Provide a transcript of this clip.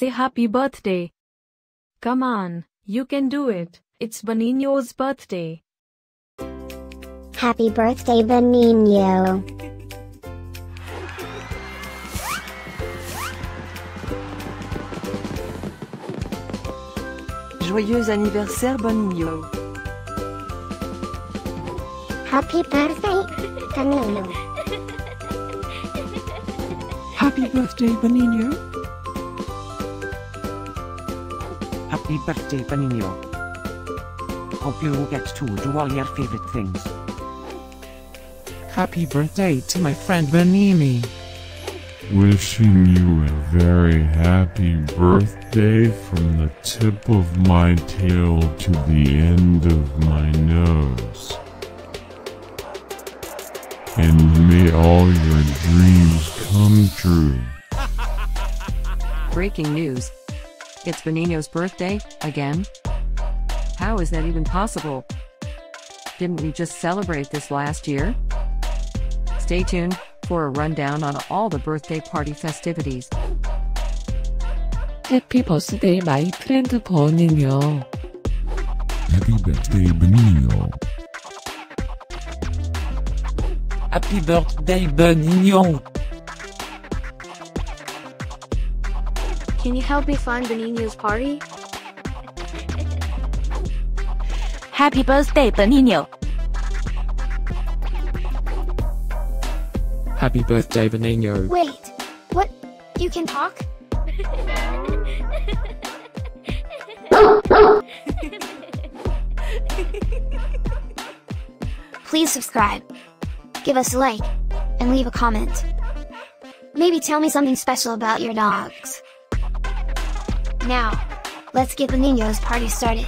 say happy birthday. Come on, you can do it. It's Benigno's birthday. Happy birthday, Benigno. Joyeux anniversaire Benigno. Happy birthday, Benigno. Happy birthday, Benigno. Happy birthday, Benigno. Hope you get to do all your favorite things. Happy birthday to my friend Benigno. Wishing you a very happy birthday from the tip of my tail to the end of my nose. And may all your dreams come true. Breaking news. It's Benigno's birthday, again? How is that even possible? Didn't we just celebrate this last year? Stay tuned for a rundown on all the birthday party festivities. Happy birthday, my friend Benigno. Happy birthday, Benigno. Happy birthday, Benigno. Can you help me find Benigno's party? Happy birthday, Benigno. Happy birthday, Benigno. Wait, what? You can talk? Please subscribe, give us a like, and leave a comment. Maybe tell me something special about your dogs. Now, let's get Benigno's party started.